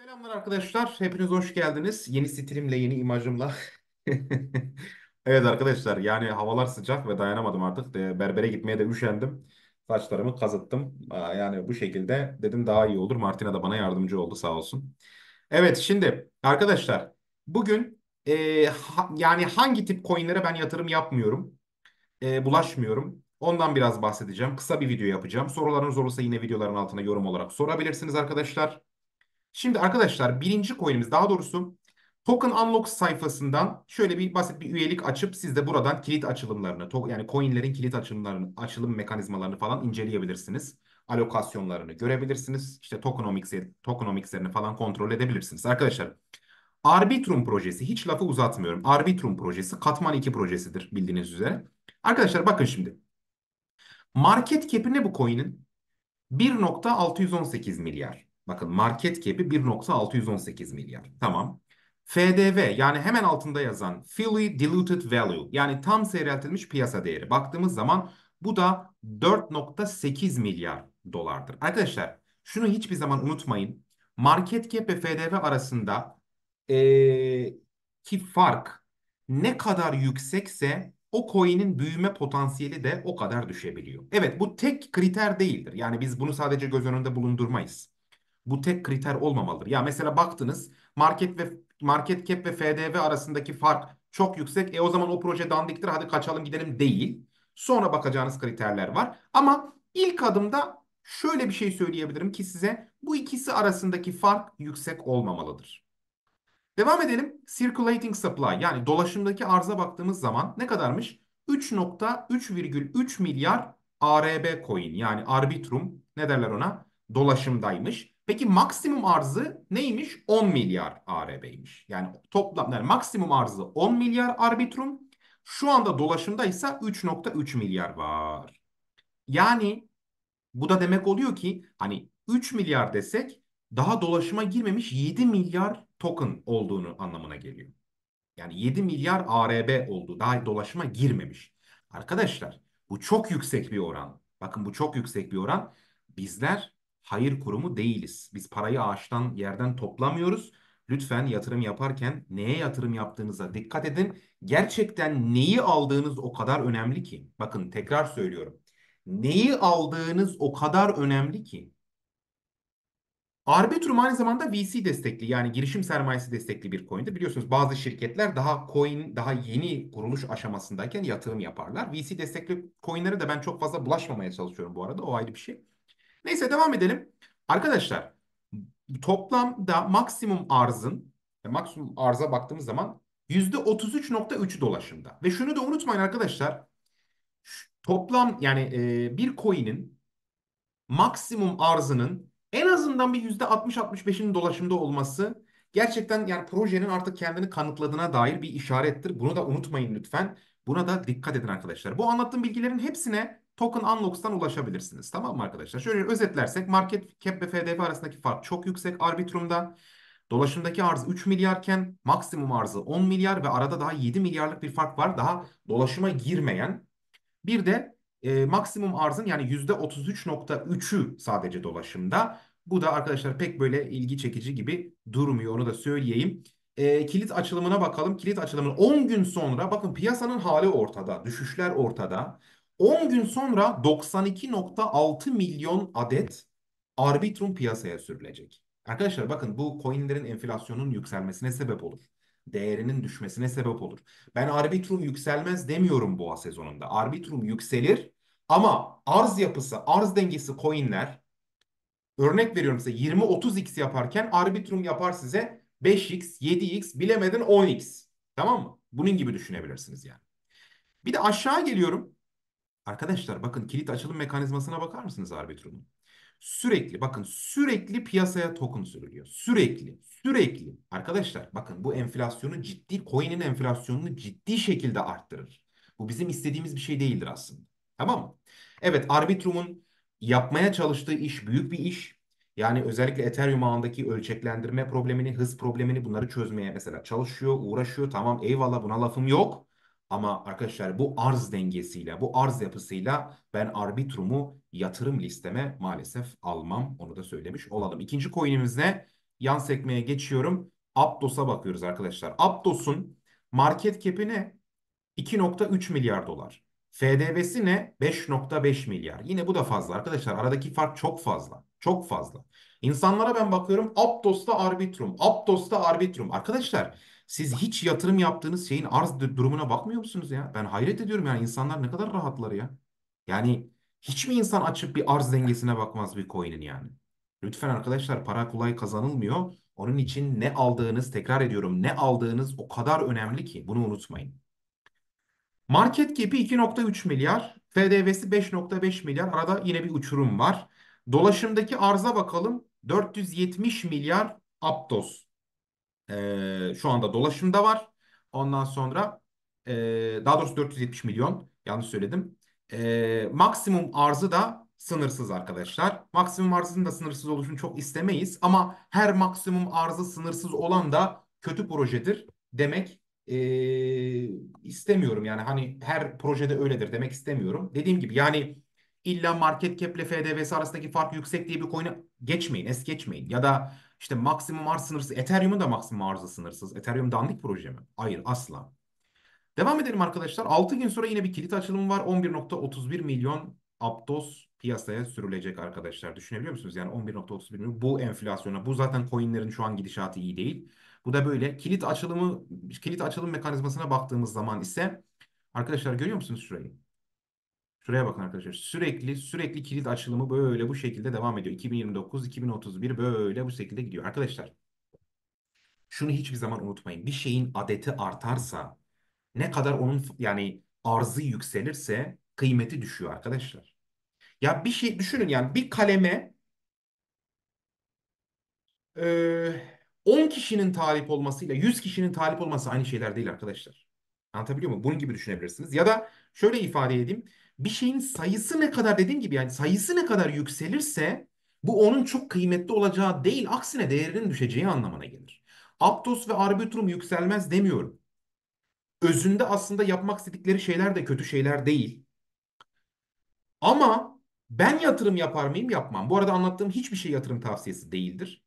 Selamlar arkadaşlar. Hepiniz hoş geldiniz. Yeni stilimle, yeni imajımla. Evet arkadaşlar yani havalar sıcak ve dayanamadım artık. Berbere gitmeye de üşendim. Saçlarımı kazıttım. Yani bu şekilde dedim daha iyi olur. Martina da bana yardımcı oldu sağ olsun. Evet şimdi arkadaşlar bugün e, ha- yani hangi tip coinlere ben yatırım yapmıyorum, e, bulaşmıyorum. Ondan biraz bahsedeceğim. Kısa bir video yapacağım. Sorularınız olursa yine videoların altına yorum olarak sorabilirsiniz arkadaşlar. Şimdi arkadaşlar birinci coin'imiz daha doğrusu Token Unlock sayfasından şöyle bir basit bir üyelik açıp siz de buradan kilit açılımlarını yani coinlerin kilit açılımlarını, açılım mekanizmalarını falan inceleyebilirsiniz. Alokasyonlarını görebilirsiniz. İşte tokenomics'i, tokenomics'lerini falan kontrol edebilirsiniz. Arkadaşlar Arbitrum projesi hiç lafı uzatmıyorum. Arbitrum projesi Katman 2 projesidir bildiğiniz üzere. Arkadaşlar bakın şimdi. Market cap'i ne bu coin'in? 1.618 milyar. Bakın market cap'i 1.618 milyar. Tamam. FDV yani hemen altında yazan Fully Diluted Value yani tam seyreltilmiş piyasa değeri. Baktığımız zaman bu da 4.8 milyar dolardır. Arkadaşlar şunu hiçbir zaman unutmayın. Market cap ve FDV arasında eee, ki fark ne kadar yüksekse o coin'in büyüme potansiyeli de o kadar düşebiliyor. Evet bu tek kriter değildir. Yani biz bunu sadece göz önünde bulundurmayız. Bu tek kriter olmamalıdır. Ya mesela baktınız market ve market cap ve FDV arasındaki fark çok yüksek. E o zaman o proje dandiktir hadi kaçalım gidelim değil. Sonra bakacağınız kriterler var. Ama ilk adımda şöyle bir şey söyleyebilirim ki size bu ikisi arasındaki fark yüksek olmamalıdır. Devam edelim. Circulating supply yani dolaşımdaki arza baktığımız zaman ne kadarmış? 3.3,3 milyar ARB coin yani arbitrum ne derler ona? Dolaşımdaymış. Peki maksimum arzı neymiş? 10 milyar ARB'ymiş. Yani toplam yani maksimum arzı 10 milyar arbitrum. Şu anda dolaşımda ise 3.3 milyar var. Yani bu da demek oluyor ki hani 3 milyar desek daha dolaşıma girmemiş 7 milyar token olduğunu anlamına geliyor. Yani 7 milyar ARB oldu. Daha dolaşıma girmemiş. Arkadaşlar bu çok yüksek bir oran. Bakın bu çok yüksek bir oran. Bizler hayır kurumu değiliz. Biz parayı ağaçtan yerden toplamıyoruz. Lütfen yatırım yaparken neye yatırım yaptığınıza dikkat edin. Gerçekten neyi aldığınız o kadar önemli ki. Bakın tekrar söylüyorum. Neyi aldığınız o kadar önemli ki. Arbitrum aynı zamanda VC destekli yani girişim sermayesi destekli bir coin'dir. Biliyorsunuz bazı şirketler daha coin daha yeni kuruluş aşamasındayken yatırım yaparlar. VC destekli coin'lere de ben çok fazla bulaşmamaya çalışıyorum bu arada. O ayrı bir şey. Neyse devam edelim. Arkadaşlar toplamda maksimum arzın e, maksimum arza baktığımız zaman %33.3 dolaşımda. Ve şunu da unutmayın arkadaşlar. Toplam yani e, bir coin'in maksimum arzının en azından bir yüzde 60-65'in dolaşımda olması gerçekten yani projenin artık kendini kanıtladığına dair bir işarettir. Bunu da unutmayın lütfen. Buna da dikkat edin arkadaşlar. Bu anlattığım bilgilerin hepsine Token Unlocks'tan ulaşabilirsiniz. Tamam mı arkadaşlar? Şöyle özetlersek market cap ve FDV arasındaki fark çok yüksek Arbitrum'da. Dolaşımdaki arz 3 milyarken maksimum arzı 10 milyar ve arada daha 7 milyarlık bir fark var. Daha dolaşıma girmeyen bir de e, maksimum arzın yani %33.3'ü sadece dolaşımda. Bu da arkadaşlar pek böyle ilgi çekici gibi durmuyor onu da söyleyeyim. E, kilit açılımına bakalım. Kilit açılımının 10 gün sonra bakın piyasanın hali ortada. Düşüşler ortada. 10 gün sonra 92.6 milyon adet Arbitrum piyasaya sürülecek. Arkadaşlar bakın bu coinlerin enflasyonun yükselmesine sebep olur değerinin düşmesine sebep olur. Ben Arbitrum yükselmez demiyorum boğa sezonunda. Arbitrum yükselir ama arz yapısı, arz dengesi coinler örnek veriyorum size 20-30x yaparken Arbitrum yapar size 5x, 7x bilemedin 10x. Tamam mı? Bunun gibi düşünebilirsiniz yani. Bir de aşağı geliyorum. Arkadaşlar bakın kilit açılım mekanizmasına bakar mısınız Arbitrum'un? Sürekli bakın sürekli piyasaya token sürülüyor. Sürekli sürekli. Arkadaşlar bakın bu enflasyonu ciddi coin'in enflasyonunu ciddi şekilde arttırır. Bu bizim istediğimiz bir şey değildir aslında. Tamam mı? Evet Arbitrum'un yapmaya çalıştığı iş büyük bir iş. Yani özellikle Ethereum ağındaki ölçeklendirme problemini, hız problemini bunları çözmeye mesela çalışıyor, uğraşıyor. Tamam eyvallah buna lafım yok. Ama arkadaşlar bu arz dengesiyle, bu arz yapısıyla ben Arbitrum'u yatırım listeme maalesef almam. Onu da söylemiş olalım. İkinci coin'imiz ne? yan sekmeye geçiyorum. Aptos'a bakıyoruz arkadaşlar. Aptos'un market cap'i ne? 2.3 milyar dolar. FDV'si ne? 5.5 milyar. Yine bu da fazla arkadaşlar. Aradaki fark çok fazla. Çok fazla. İnsanlara ben bakıyorum. Aptos'ta Arbitrum. Aptos'ta Arbitrum. Arkadaşlar siz hiç yatırım yaptığınız şeyin arz durumuna bakmıyor musunuz ya? Ben hayret ediyorum yani insanlar ne kadar rahatlar ya. Yani hiç mi insan açıp bir arz dengesine bakmaz bir coin'in yani? Lütfen arkadaşlar para kolay kazanılmıyor. Onun için ne aldığınız tekrar ediyorum ne aldığınız o kadar önemli ki bunu unutmayın. Market cap'i 2.3 milyar, FDV'si 5.5 milyar. Arada yine bir uçurum var. Dolaşımdaki arza bakalım. 470 milyar Aptos ee, şu anda dolaşımda var. Ondan sonra e, daha doğrusu 470 milyon yanlış söyledim. Ee, maksimum arzı da sınırsız arkadaşlar. Maksimum arzın da sınırsız oluşunu çok istemeyiz ama her maksimum arzı sınırsız olan da kötü projedir demek e, istemiyorum. Yani hani her projede öyledir demek istemiyorum. Dediğim gibi yani illa market cap ile FDV'si arasındaki fark yüksek diye bir coin'e geçmeyin, es geçmeyin. Ya da işte maksimum arz sınırsız. Ethereum'un da maksimum arzı sınırsız. Ethereum dandik proje mi? Hayır asla. Devam edelim arkadaşlar. 6 gün sonra yine bir kilit açılımı var. 11.31 milyon Aptos piyasaya sürülecek arkadaşlar. Düşünebiliyor musunuz? Yani 11.31 milyon bu enflasyona. Bu zaten coinlerin şu an gidişatı iyi değil. Bu da böyle. Kilit açılımı, kilit açılım mekanizmasına baktığımız zaman ise arkadaşlar görüyor musunuz şurayı? Şuraya bakın arkadaşlar. Sürekli sürekli kilit açılımı böyle bu şekilde devam ediyor. 2029, 2031 böyle bu şekilde gidiyor. Arkadaşlar şunu hiçbir zaman unutmayın. Bir şeyin adeti artarsa ne kadar onun yani arzı yükselirse kıymeti düşüyor arkadaşlar. Ya bir şey düşünün yani bir kaleme e, 10 kişinin talip olmasıyla 100 kişinin talip olması aynı şeyler değil arkadaşlar. Anlatabiliyor muyum? Bunun gibi düşünebilirsiniz. Ya da şöyle ifade edeyim. Bir şeyin sayısı ne kadar dediğim gibi yani sayısı ne kadar yükselirse bu onun çok kıymetli olacağı değil aksine değerinin düşeceği anlamına gelir. Aptos ve Arbitrum yükselmez demiyorum. Özünde aslında yapmak istedikleri şeyler de kötü şeyler değil. Ama ben yatırım yapar mıyım? Yapmam. Bu arada anlattığım hiçbir şey yatırım tavsiyesi değildir.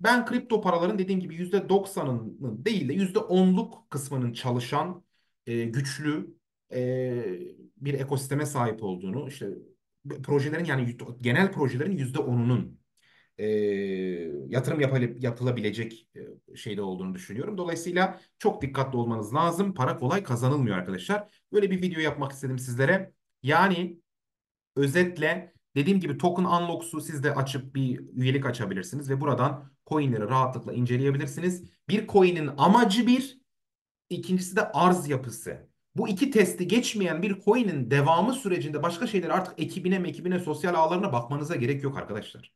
Ben kripto paraların dediğim gibi %90'ının değil de %10'luk kısmının çalışan, e, güçlü e, bir ekosisteme sahip olduğunu, işte projelerin yani genel projelerin %10'unun e, yatırım yapıl- yapılabilecek e, şeyde olduğunu düşünüyorum. Dolayısıyla çok dikkatli olmanız lazım. Para kolay kazanılmıyor arkadaşlar. Böyle bir video yapmak istedim sizlere. Yani özetle dediğim gibi token unlocks'u siz de açıp bir üyelik açabilirsiniz ve buradan coinleri rahatlıkla inceleyebilirsiniz. Bir coin'in amacı bir, ikincisi de arz yapısı. Bu iki testi geçmeyen bir coin'in devamı sürecinde başka şeyler artık ekibine, ekibine, sosyal ağlarına bakmanıza gerek yok arkadaşlar.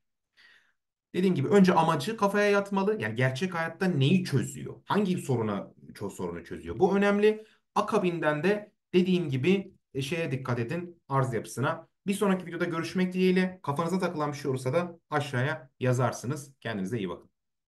Dediğim gibi önce amacı kafaya yatmalı. Yani gerçek hayatta neyi çözüyor? Hangi soruna çoğu sorunu çözüyor? Bu önemli. Akabinden de dediğim gibi e, şeye dikkat edin arz yapısına. Bir sonraki videoda görüşmek dileğiyle. Kafanıza takılan bir şey olursa da aşağıya yazarsınız. Kendinize iyi bakın.